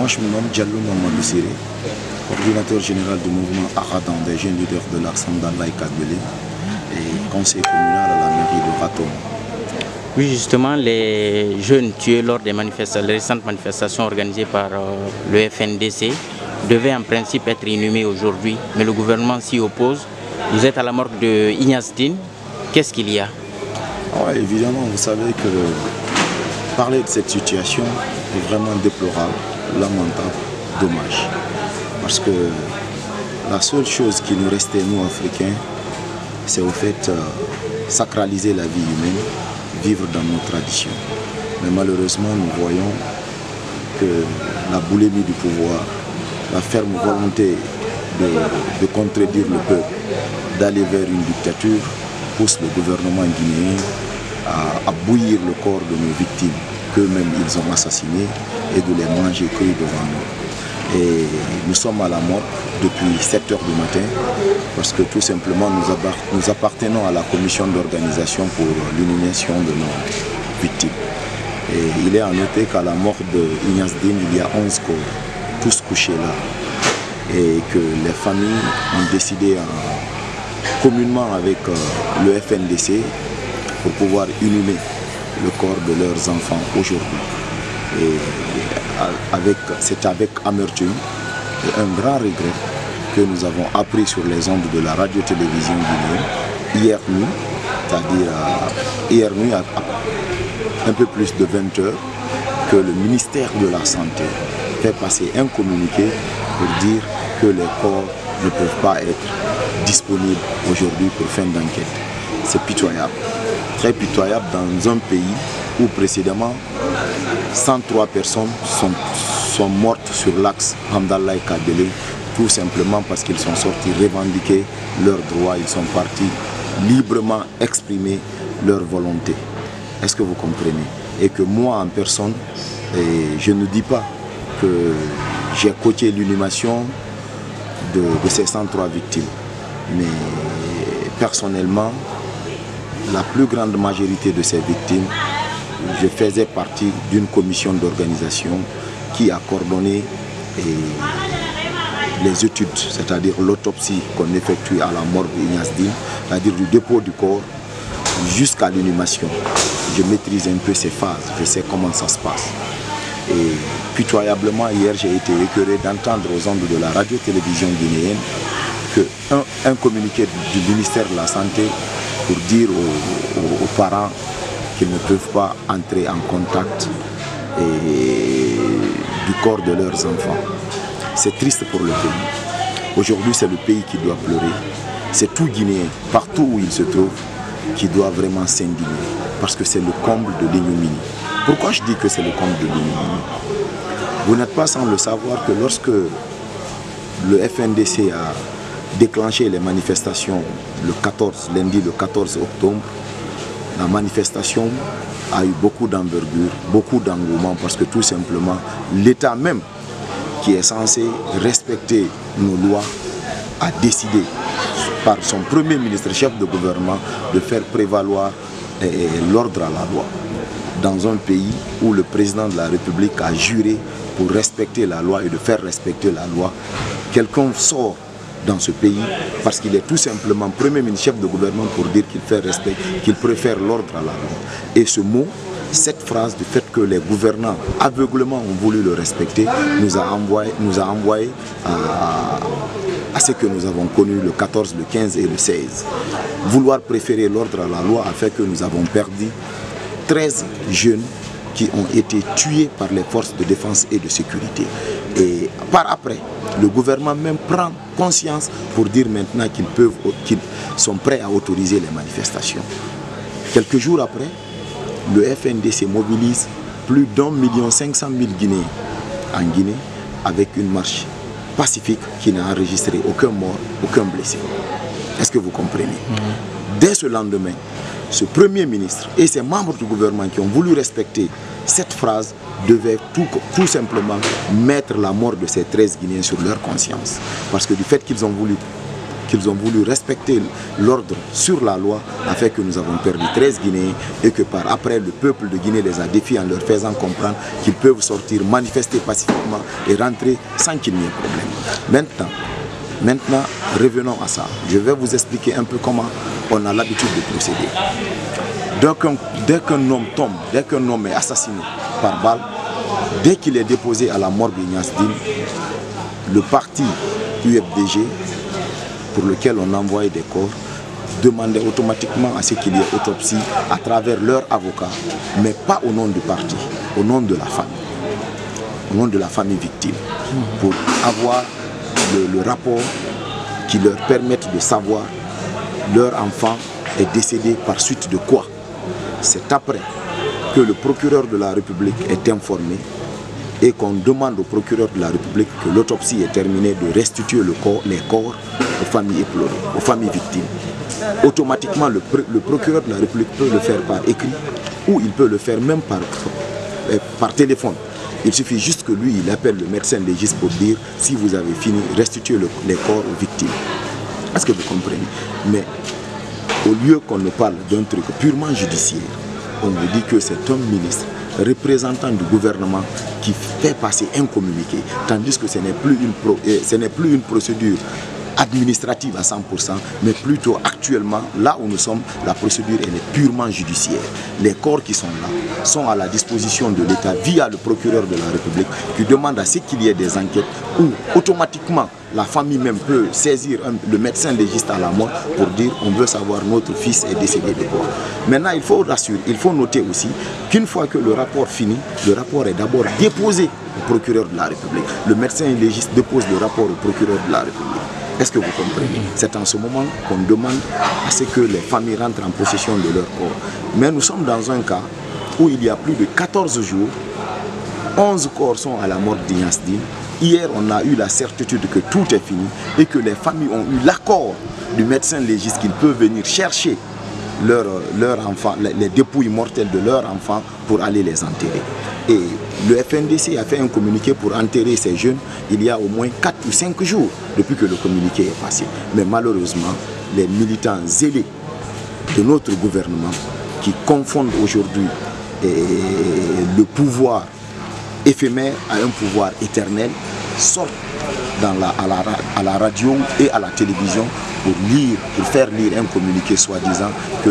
Moi, je me nomme Diallo Mamadou Siré, coordinateur général du mouvement Aradan des jeunes leaders de d'Alaï Kagbele et conseiller communal à la mairie de Raton. Oui, justement, les jeunes tués lors des manifestations, les récentes manifestations organisées par euh, le FNDC devaient en principe être inhumés aujourd'hui, mais le gouvernement s'y oppose. Vous êtes à la morgue de Ignace Din. Qu'est-ce qu'il y a? Ah Évidemment, vous savez que parler de cette situation est vraiment déplorable, lamentable, dommage. Parce que la seule chose qui nous restait, nous, Africains, c'est au fait euh, sacraliser la vie humaine, vivre dans nos traditions. Mais malheureusement, nous voyons que la boulimie du pouvoir, la ferme volonté de, contredire le peuple, d'aller vers une dictature, pousse le gouvernement guinéen à, bouillir le corps de nos victimes qu'eux-mêmes ils ont assassinés et de les manger crus devant nous. Et nous sommes à la mort depuis 7 heures du matin parce que tout simplement nous, appartenons à la commission d'organisation pour l'inhumation de nos victimes. Et il est à noter qu'à la mort de Ignace Din, il y a 11 corps, tous couchés là. Et que les familles ont décidé communément avec euh, le FNDC pour pouvoir inhumer le corps de leurs enfants aujourd'hui. Et c'est avec amertume et un grand regret que nous avons appris sur les ondes de la radio-télévision guinéenne hier nuit, c'est-à-dire euh, hier nuit à, un peu plus de 20 heures, que le ministère de la Santé fait passer un communiqué pour dire que les corps ne peuvent pas être disponibles aujourd'hui pour fin d'enquête. C'est pitoyable, très pitoyable dans un pays où précédemment 103 personnes sont, sont mortes sur l'axe Hamdallah et Kabele tout simplement parce qu'ils sont sortis revendiquer leurs droits, ils sont partis librement exprimer leur volonté. Est-ce que vous comprenez? Et que moi en personne, je ne dis pas que j'ai coaché l'inhumation de, de, ces 103 victimes, mais personnellement, la plus grande majorité de ces victimes, je faisais partie d'une commission d'organisation qui a coordonné les études, c'est-à-dire l'autopsie qu'on effectue à la mort d'Ignasdine, c'est-à-dire du dépôt du corps jusqu'à l'inhumation. Je maîtrise un peu ces phases, je sais comment ça se passe. Et pitoyablement, hier, j'ai été écœuré d'entendre aux ondes de la radio-télévision guinéenne qu'un un communiqué du ministère de la Santé pour dire aux, parents qu'ils ne peuvent pas entrer en contact du corps de leurs enfants. C'est triste pour le pays. Aujourd'hui, c'est le pays qui doit pleurer. C'est tout Guinéen, partout où il se trouve, qui doit vraiment s'indigner. Parce que c'est le comble de l'ignominie. Pourquoi je dis que c'est le comble de l'ignominie? Vous n'êtes pas sans le savoir que lorsque le FNDC a déclenché les manifestations le 14, lundi le 14 octobre, la manifestation a eu beaucoup d'envergure, beaucoup d'engouement parce que tout simplement l'État même qui est censé respecter nos lois a décidé par son premier ministre, chef de gouvernement, de faire prévaloir l'ordre à la loi dans un pays où le président de la République a juré pour respecter la loi et de faire respecter la loi. Quelqu'un sort dans ce pays parce qu'il est tout simplement premier ministre chef de gouvernement pour dire qu'il fait respect, qu'il préfère l'ordre à la loi. Et ce mot cette phrase du fait que les gouvernants aveuglement ont voulu le respecter nous a envoyé, nous a à, ce que nous avons connu le 14, le 15 et le 16. Vouloir préférer l'ordre à la loi a fait que nous avons perdu 13 jeunes qui ont été tués par les forces de défense et de sécurité. Et par après, le gouvernement même prend conscience pour dire maintenant qu'ils peuvent, qu'ils sont prêts à autoriser les manifestations. Quelques jours après, le FNDC mobilise plus d'un million cinq cent mille Guinéens en Guinée avec une marche pacifique qui n'a enregistré aucun mort, aucun blessé. Est-ce que vous comprenez? Mm-hmm. Dès ce lendemain, ce Premier ministre et ses membres du gouvernement qui ont voulu respecter cette phrase devaient tout, simplement mettre la mort de ces 13 Guinéens sur leur conscience. Parce que du fait qu'ils ont voulu qu'ils ont voulu respecter l'ordre sur la loi, a fait que nous avons perdu 13 Guinéens et que par après le peuple de Guinée les a défiés en leur faisant comprendre qu'ils peuvent sortir, manifester pacifiquement et rentrer sans qu'il n'y ait problème. Maintenant, maintenant, revenons à ça. Je vais vous expliquer un peu comment on a l'habitude de procéder. Dès qu'un homme tombe, dès qu'un homme est assassiné par balle, dès qu'il est déposé à la morgue d'Ignasdine, le parti UFDG pour lequel on envoyait des corps demandait automatiquement à ce qu'il y ait autopsie à travers leur avocat, mais pas au nom du parti, au nom de la famille, au nom de la famille victime, pour avoir le, rapport qui leur permette de savoir leur enfant est décédé par suite de quoi. C'est après que le procureur de la République est informé et qu'on demande au procureur de la République que l'autopsie est terminée de restituer le corps, les corps aux familles éplorées, aux familles victimes. Automatiquement, le, le, procureur de la République peut le faire par écrit ou il peut le faire même par, par téléphone. Il suffit juste que lui, il appelle le médecin légiste pour dire si vous avez fini, restituez le, les corps aux victimes. Est-ce que vous comprenez? Mais au lieu qu'on ne parle d'un truc purement judiciaire, on vous dit que c'est un ministre représentant du gouvernement qui fait passer un communiqué, tandis que ce n'est plus, n'est plus une procédure administrative à 100%, mais plutôt actuellement, là où nous sommes, la procédure est purement judiciaire. Les corps qui sont là sont à la disposition de l'État via le procureur de la République qui demande à ce qu'il y ait des enquêtes où automatiquement la famille même peut saisir le médecin légiste à la mort pour dire on veut savoir notre fils est décédé de quoi. Maintenant, il faut rassurer, il faut noter aussi qu'une fois que le rapport finit, le rapport est d'abord déposé au procureur de la République. Le médecin légiste dépose le rapport au procureur de la République. Est-ce que vous comprenez? C'est en ce moment qu'on demande à ce que les familles rentrent en possession de leur corps. Mais nous sommes dans un cas où il y a plus de 14 jours, 11 corps sont à la mort d'Ignasdine. Hier, on a eu la certitude que tout est fini et que les familles ont eu l'accord du médecin légiste qu'ils peuvent venir chercher les dépouilles mortelles de leurs enfants pour aller les enterrer. Et le FNDC a fait un communiqué pour enterrer ces jeunes il y a au moins 4 ou 5 jours depuis que le communiqué est passé. Mais malheureusement, les militants zélés de notre gouvernement qui confondent aujourd'hui le pouvoir éphémère à un pouvoir éternel sortent à, la, radio et à la télévision pour lire, pour faire lire un communiqué soi-disant que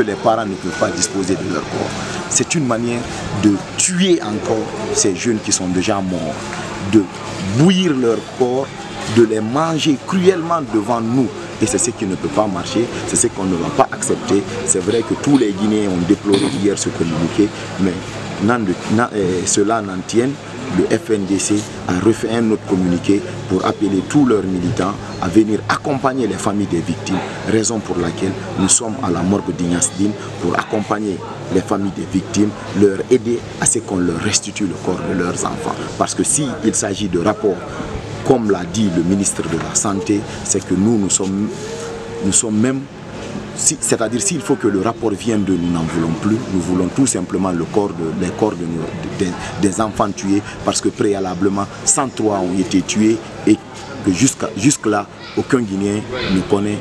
les parents ne peuvent pas disposer de leur corps. C'est une manière de tuer encore ces jeunes qui sont déjà morts, de bouillir leur corps, de les manger cruellement devant nous. Et c'est ce qui ne peut pas marcher, c'est ce qu'on ne va pas accepter. C'est vrai que tous les Guinéens ont déploré hier ce communiqué, mais cela n'en tienne le FNDC a refait un autre communiqué pour appeler tous leurs militants à venir accompagner les familles des victimes, raison pour laquelle nous sommes à la morgue d'Ignasdine pour accompagner les familles des victimes, leur aider à ce qu'on leur restitue le corps de leurs enfants. Parce que s'il s'agit de rapports, comme l'a dit le ministre de la Santé, c'est que nous, nous sommes, nous sommes même c'est-à-dire s'il faut que le rapport vienne de nous n'en voulons plus, nous voulons tout simplement le corps les corps des enfants tués parce que préalablement 103 ont été tués et que jusqu'à jusque-là, aucun Guinéen ne connaît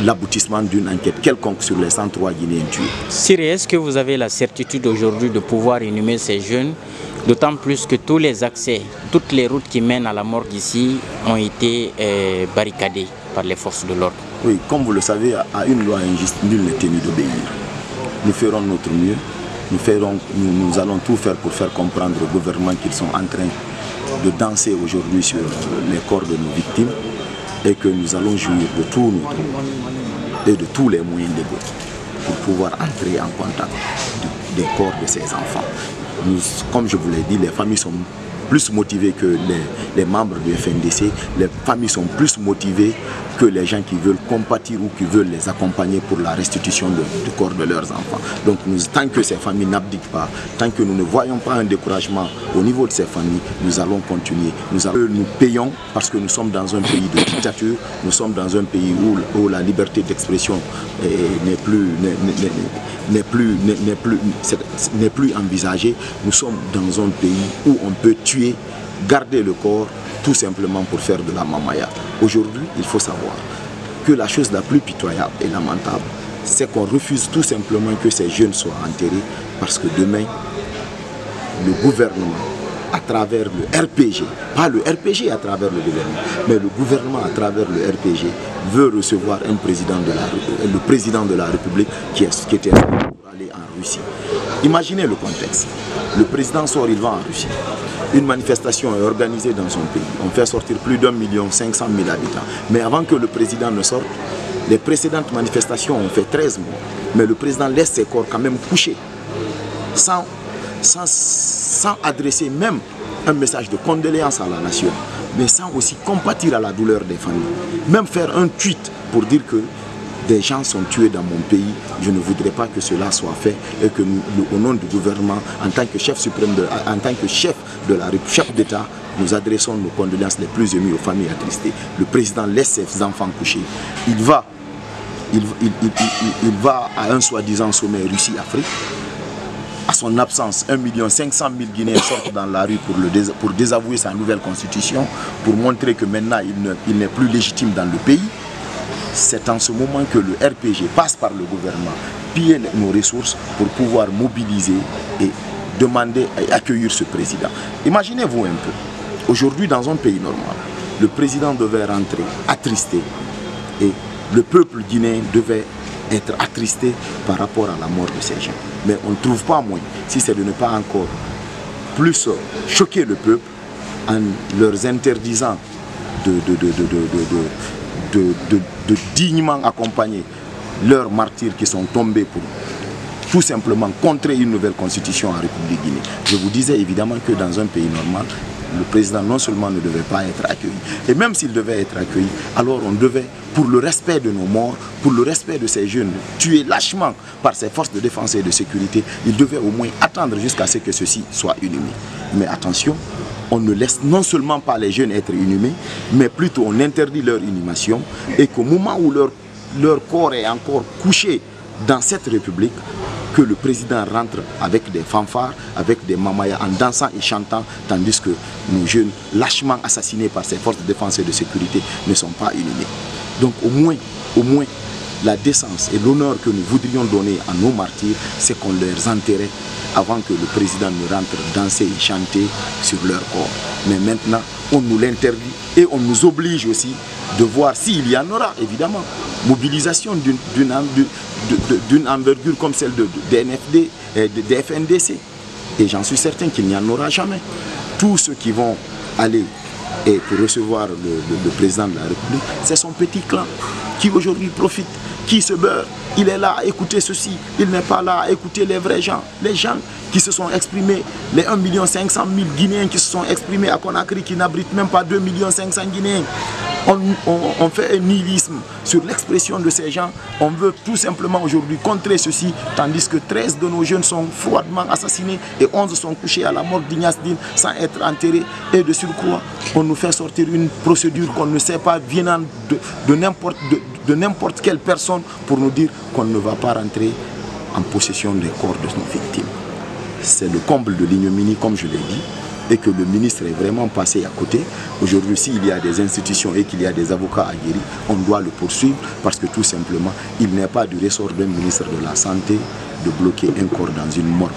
l'aboutissement d'une enquête quelconque sur les 103 Guinéens tués. Siri, est-ce que vous avez la certitude aujourd'hui de pouvoir inhumer ces jeunes D'autant plus que tous les accès, toutes les routes qui mènent à la mort d'ici ont été euh, barricadées par les forces de l'ordre? Oui, comme vous le savez, à une loi injuste, nul n'est tenu d'obéir. Nous ferons notre mieux. Nous, ferons, nous, allons tout faire pour faire comprendre au gouvernement qu'ils sont en train de danser aujourd'hui sur les corps de nos victimes et que nous allons jouir de tous nos et de tous les moyens légaux pour pouvoir entrer en contact des corps de ces enfants. Nous, comme je vous l'ai dit, les familles sont plus motivées que les, les, membres du FNDC. Les familles sont plus motivées que les gens qui veulent compatir ou qui veulent les accompagner pour la restitution du corps de leurs enfants. Donc tant que ces familles n'abdiquent pas, tant que nous ne voyons pas un découragement au niveau de ces familles, nous allons continuer. Nous, payons parce que nous sommes dans un pays de dictature, nous sommes dans un pays où, la liberté d'expression n'est plus, plus, plus, plus envisagée. Nous sommes dans un pays où on peut tuer, garder le corps tout simplement pour faire de la mamaya. Aujourd'hui, il faut savoir que la chose la plus pitoyable et lamentable, c'est qu'on refuse tout simplement que ces jeunes soient enterrés parce que demain, le gouvernement, à travers le RPG, pas le RPG à travers le gouvernement, mais le gouvernement à travers le RPG veut recevoir un président de la, le président de la République qui, est, qui était aller en Russie. Imaginez le contexte. Le président sort, il va en Russie. Une manifestation est organisée dans son pays. On fait sortir plus d'un million cinq cent mille habitants. Mais avant que le président ne sorte, les précédentes manifestations ont fait 13 morts. Mais le président laisse ses corps quand même couchés, sans, sans, sans adresser même un message de condoléance à la nation, mais sans aussi compatir à la douleur des familles. Même faire un tweet pour dire que des gens sont tués dans mon pays, je ne voudrais pas que cela soit fait et que nous, au nom du gouvernement, en tant que chef suprême, de, en tant que chef de la chef d'État, nous adressons nos condoléances les plus émues aux familles attristées. Le président laisse ses enfants coucher. Il va, il, va à un soi-disant sommet Russie-Afrique. À son absence, 1 500 000 Guinéens sortent dans la rue pour, le dés, pour désavouer sa nouvelle constitution, pour montrer que maintenant il n'est plus légitime dans le pays c'est en ce moment que le RPG passe par le gouvernement, piller nos ressources pour pouvoir mobiliser et demander et accueillir ce président. Imaginez-vous un peu, aujourd'hui dans un pays normal, le président devait rentrer attristé et le peuple guinéen devait être attristé par rapport à la mort de ces gens. Mais on ne trouve pas moyen, si c'est de ne pas encore plus choquer le peuple en leur interdisant de, de, de, dignement accompagner leurs martyrs qui sont tombés pour tout simplement contrer une nouvelle constitution en République Guinée. Je vous disais évidemment que dans un pays normal, le président non seulement ne devait pas être accueilli, et même s'il devait être accueilli, alors on devait, pour le respect de nos morts, pour le respect de ces jeunes tués lâchement par ces forces de défense et de sécurité, il devait au moins attendre jusqu'à ce que ceci soit inhumé. Mais attention, on ne laisse non seulement pas les jeunes être inhumés, mais plutôt on interdit leur inhumation et qu'au moment où leur, corps est encore couché dans cette république, que le président rentre avec des fanfares, avec des mamayas en dansant et chantant, tandis que nos jeunes lâchement assassinés par ces forces de défense et de sécurité ne sont pas inhumés. Donc au moins, au moins, la décence et l'honneur que nous voudrions donner à nos martyrs, c'est qu'on les enterrait avant que le président ne rentre danser et chanter sur leur corps. Mais maintenant, on nous l'interdit et on nous oblige aussi de voir s'il y en aura, évidemment, mobilisation d'une envergure comme celle de, de, NFD, et de, de FNDC. Et j'en suis certain qu'il n'y en aura jamais. Tous ceux qui vont aller et pour recevoir le, président de la République, c'est son petit clan qui aujourd'hui profite, qui se beurre. Il est là à écouter ceci, il n'est pas là à écouter les vrais gens. Les gens qui se sont exprimés, les 1 500 000 Guinéens qui se sont exprimés à Conakry, qui n'abritent même pas 2 500 Guinéens. On, fait un nihilisme sur l'expression de ces gens. On veut tout simplement aujourd'hui contrer ceci, tandis que 13 de nos jeunes sont froidement assassinés et 11 sont couchés à la mort d'Ignasdine sans être enterrés. Et de surcroît, on nous fait sortir une procédure qu'on ne sait pas venant de, de n'importe de, n'importe quelle personne pour nous dire qu'on ne va pas rentrer en possession des corps de nos victimes. C'est le comble de l'ignominie, comme je l'ai dit, et que le ministre est vraiment passé à côté. Aujourd'hui, s'il y a des institutions et qu'il y a des avocats aguerris, on doit le poursuivre parce que tout simplement, il n'est pas du ressort d'un ministre de la Santé de bloquer un corps dans une morgue,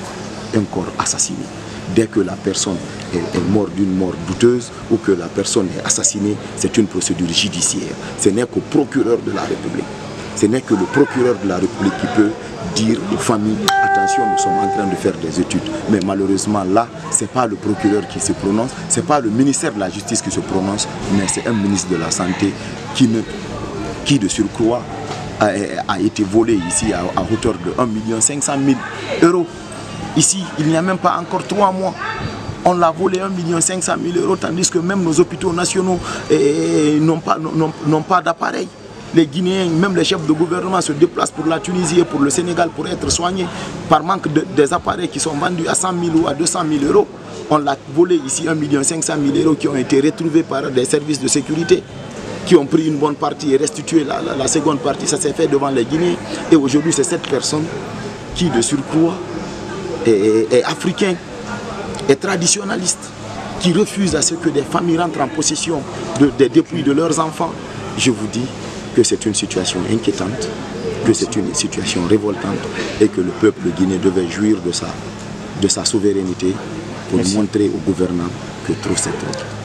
un corps assassiné. Dès que la personne est, morte d'une mort douteuse ou que la personne est assassinée, c'est une procédure judiciaire. Ce n'est qu'au procureur de la République. Ce n'est que le procureur de la République qui peut dire aux familles attention, nous sommes en train de faire des études. Mais malheureusement, là, ce n'est pas le procureur qui se prononce, ce n'est pas le ministère de la Justice qui se prononce, mais c'est un ministre de la Santé qui, ne, qui de surcroît, a, été volé ici à, hauteur de 1 500 000 euros. Ici, il n'y a même pas encore trois mois. On l'a volé 1 500 000 euros, tandis que même nos hôpitaux nationaux n'ont pas, pas d'appareil les Guinéens, même les chefs de gouvernement se déplacent pour la Tunisie et pour le Sénégal pour être soignés par manque de, des appareils qui sont vendus à 100 000 ou à 200 000 euros. On l'a volé ici 1 500 000 euros qui ont été retrouvés par des services de sécurité qui ont pris une bonne partie et restitué la, seconde partie. Ça s'est fait devant les Guinéens. Et aujourd'hui, c'est cette personne qui, de surcroît, est, est, est africain, est traditionnaliste, qui refuse à ce que des familles rentrent en possession des dépouilles de leurs enfants. Je vous dis que c'est une situation inquiétante, que c'est une situation révoltante et que le peuple guinéen devait jouir de sa, de sa souveraineté pour montrer au gouvernement que trop c'est trop.